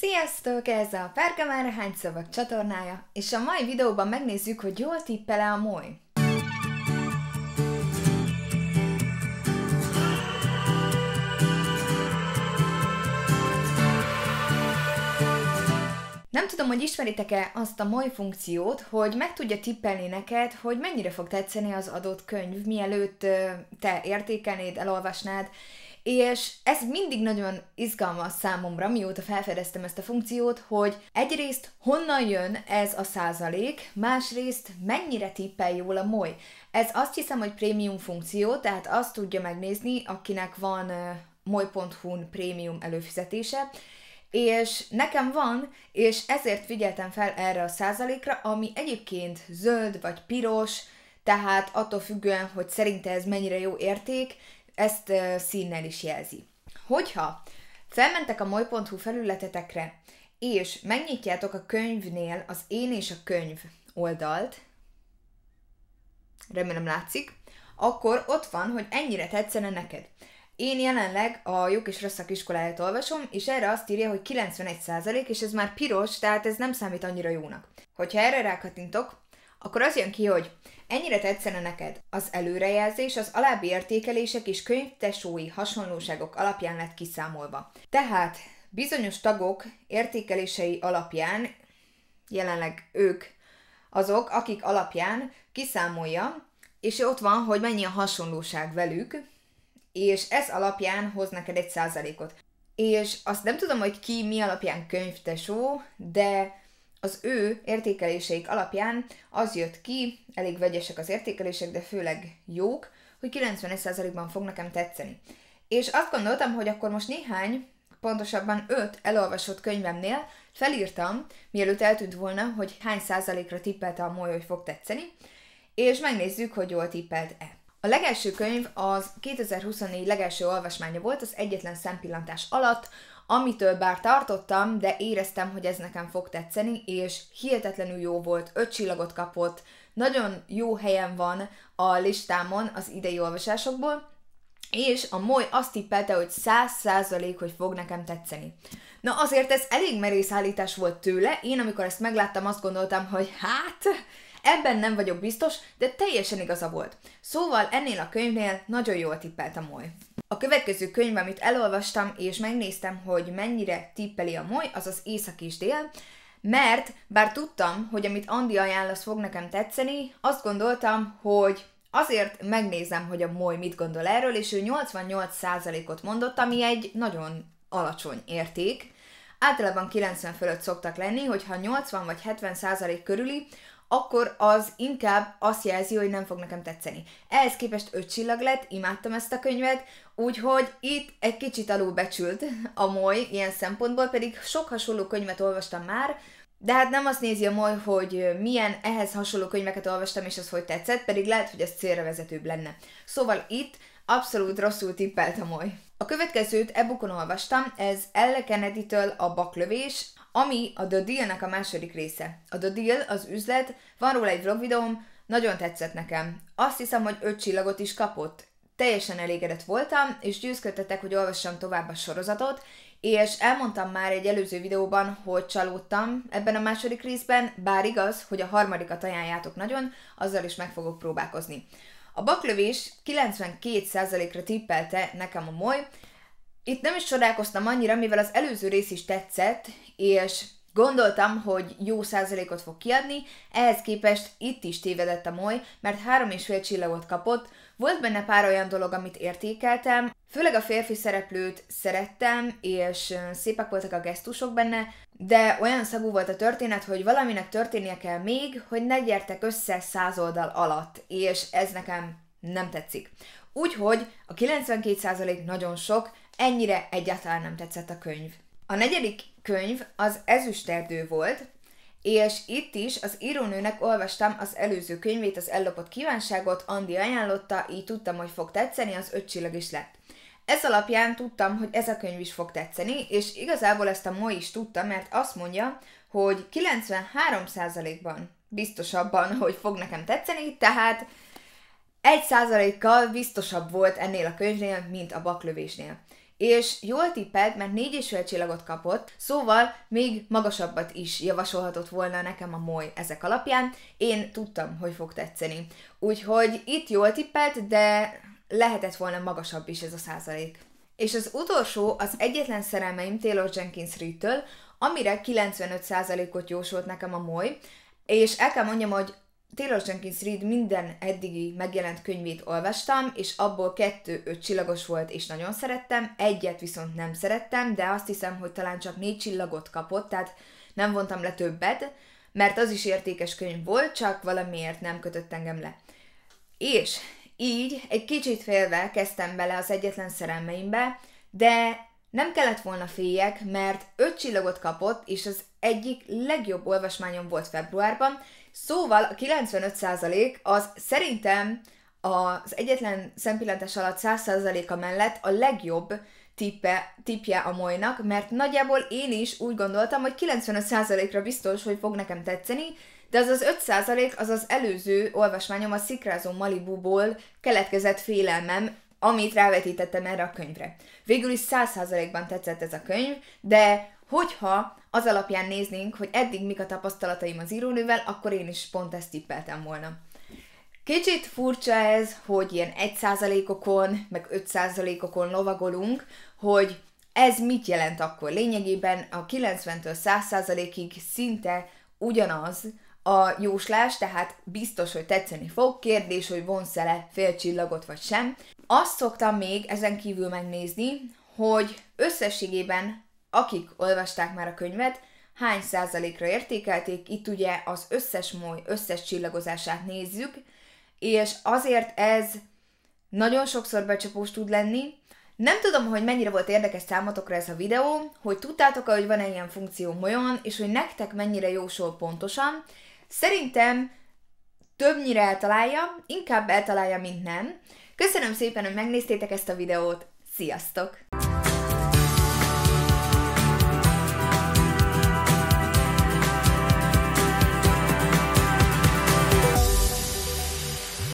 Sziasztok! Ez a Pergamer Hány Szavak csatornája, és a mai videóban megnézzük, hogy jól tippele a moly. Nem tudom, hogy ismeritek-e azt a moly funkciót, hogy meg tudja tippelni neked, hogy mennyire fog tetszeni az adott könyv, mielőtt te értékelnéd, elolvasnád, és ez mindig nagyon izgalmas számomra, mióta felfedeztem ezt a funkciót, hogy egyrészt honnan jön ez a százalék, másrészt mennyire tippel jól a moly. Ez azt hiszem, hogy prémium funkció, tehát azt tudja megnézni, akinek van moly.hu-n prémium előfizetése, és nekem van, és ezért figyeltem fel erre a százalékra, ami egyébként zöld vagy piros, tehát attól függően, hogy szerinte ez mennyire jó érték, ezt színnel is jelzi. Hogyha felmentek a moly.hu felületetekre, és megnyitjátok a könyvnél az én és a könyv oldalt, remélem látszik, akkor ott van, hogy ennyire tetszene neked. Én jelenleg a Jók és Rosszak iskoláját olvasom, és erre azt írja, hogy 91%, és ez már piros, tehát ez nem számít annyira jónak. Hogyha erre rákatintok, akkor az jön ki, hogy ennyire tetszene neked az előrejelzés, az alábbi értékelések és könyvtesói hasonlóságok alapján lett kiszámolva. Tehát bizonyos tagok értékelései alapján, jelenleg ők azok, akik alapján kiszámolja, és ott van, hogy mennyi a hasonlóság velük, és ez alapján hoz neked egy százalékot. És azt nem tudom, hogy ki mi alapján könyvtesó, de az ő értékeléseik alapján az jött ki, elég vegyesek az értékelések, de főleg jók, hogy 91%-ban fog nekem tetszeni. És azt gondoltam, hogy akkor most néhány, pontosabban 5 elolvasott könyvemnél felírtam, mielőtt eltűnt volna, hogy hány százalékra tippelte a moly, hogy fog tetszeni, és megnézzük, hogy jól tippelt-e. A legelső könyv az 2024 legelső olvasmánya volt az egyetlen szempillantás alatt, amitől bár tartottam, de éreztem, hogy ez nekem fog tetszeni, és hihetetlenül jó volt, öt csillagot kapott, nagyon jó helyen van a listámon az idei olvasásokból, és a moly azt tippelte, hogy száz százalék, hogy fog nekem tetszeni. Na azért ez elég merész állítás volt tőle, én amikor ezt megláttam, azt gondoltam, hogy hát, ebben nem vagyok biztos, de teljesen igaza volt. Szóval ennél a könyvnél nagyon jól tippelt a moly. A következő könyv, amit elolvastam, és megnéztem, hogy mennyire tippeli a moly, az az Észak és Dél, mert bár tudtam, hogy amit Andi ajánl, fog nekem tetszeni, azt gondoltam, hogy azért megnézem, hogy a moly mit gondol erről, és ő 88%-ot mondott, ami egy nagyon alacsony érték. Általában 90 fölött szoktak lenni, hogyha 80 vagy 70 százalék körüli, akkor az inkább azt jelzi, hogy nem fog nekem tetszeni. Ehhez képest öt csillag lett, imádtam ezt a könyvet, úgyhogy itt egy kicsit alulbecsült a moly ilyen szempontból, pedig sok hasonló könyvet olvastam már, de hát nem azt nézi a moly, hogy milyen ehhez hasonló könyveket olvastam, és az hogy tetszett, pedig lehet, hogy ez célra vezetőbb lenne. Szóval itt abszolút rosszul tippelt a moly. A következőt e-bookon olvastam, ez Elle Kennedy-től a baklövés, ami a The Deal-nek a második része. A The Deal, az üzlet, van róla egy vlog videóm, nagyon tetszett nekem. Azt hiszem, hogy öt csillagot is kapott. Teljesen elégedett voltam, és győzködtetek, hogy olvassam tovább a sorozatot, és elmondtam már egy előző videóban, hogy csalódtam ebben a második részben, bár igaz, hogy a harmadikat ajánljátok nagyon, azzal is meg fogok próbálkozni. A baklövés 92%-ra tippelte nekem a moly, itt nem is csodálkoztam annyira, mivel az előző rész is tetszett, és Gondoltam, hogy jó százalékot fog kiadni, ehhez képest itt is tévedett a moly, mert három és fél csillagot kapott, volt benne pár olyan dolog, amit értékeltem, főleg a férfi szereplőt szerettem, és szépek voltak a gesztusok benne, de olyan szagú volt a történet, hogy valaminek történnie kell még, hogy ne gyertek össze száz oldal alatt, és ez nekem nem tetszik. Úgyhogy a 92% nagyon sok, ennyire egyáltalán nem tetszett a könyv. A negyedik könyv az Ezüsterdő volt, és itt is az írónőnek olvastam az előző könyvét, az Ellopott kívánságot, Andi ajánlotta, így tudtam, hogy fog tetszeni, az öt is lett. Ez alapján tudtam, hogy ez a könyv is fog tetszeni, és igazából ezt a Mo is tudta, mert azt mondja, hogy 93%-ban biztosabban, hogy fog nekem tetszeni, tehát egy százalékkal biztosabb volt ennél a könyvnél, mint a baklövésnél. És jól tippelt, mert négy és fél csillagot kapott, szóval még magasabbat is javasolhatott volna nekem a moly ezek alapján. Én tudtam, hogy fog tetszeni. Úgyhogy itt jól tippelt, de lehetett volna magasabb is ez a százalék. És az utolsó az egyetlen szerelmeim Taylor Jenkins Reid-től, amire 95%-ot jósolt nekem a moly, és el kell mondjam, hogy Taylor Jenkins Reid minden eddigi megjelent könyvét olvastam, és abból kettő öt csillagos volt, és nagyon szerettem, egyet viszont nem szerettem, de azt hiszem, hogy talán csak négy csillagot kapott, tehát nem vontam le többet, mert az is értékes könyv volt, csak valamiért nem kötött engem le. És így egy kicsit félve kezdtem bele az egyetlen szerelmeimbe, de nem kellett volna féljek, mert öt csillagot kapott, és az egyik legjobb olvasmányom volt februárban, szóval a 95% az szerintem az egyetlen szempillantás alatt 100%-a mellett a legjobb tippe, tippje a molynak, mert nagyjából én is úgy gondoltam, hogy 95%-ra biztos, hogy fog nekem tetszeni, de az az 5% az az előző olvasmányom a Szikrázó Malibu-ból keletkezett félelmem, amit rávetítettem erre a könyvre. Végül is 100%-ban tetszett ez a könyv, de hogyha az alapján néznénk, hogy eddig mik a tapasztalataim az írónővel, akkor én is pont ezt tippeltem volna. Kicsit furcsa ez, hogy ilyen 1%-okon, meg 5%-okon lovagolunk, hogy ez mit jelent akkor? Lényegében a 90-től 100%-ig szinte ugyanaz, a jóslás, tehát biztos, hogy tetszeni fog, kérdés, hogy vonsz-e fél csillagot vagy sem. Azt szoktam még ezen kívül megnézni, hogy összességében akik olvasták már a könyvet, hány százalékra értékelték, itt ugye az összes moly, összes csillagozását nézzük, és azért ez nagyon sokszor becsapós tud lenni. Nem tudom, hogy mennyire volt érdekes számotokra ez a videó, hogy tudtátok hogy van-e ilyen funkció molyon, és hogy nektek mennyire jósol pontosan, Szerintem többnyire eltalálja, inkább eltalálja, mint nem. Köszönöm szépen, hogy megnéztétek ezt a videót, sziasztok!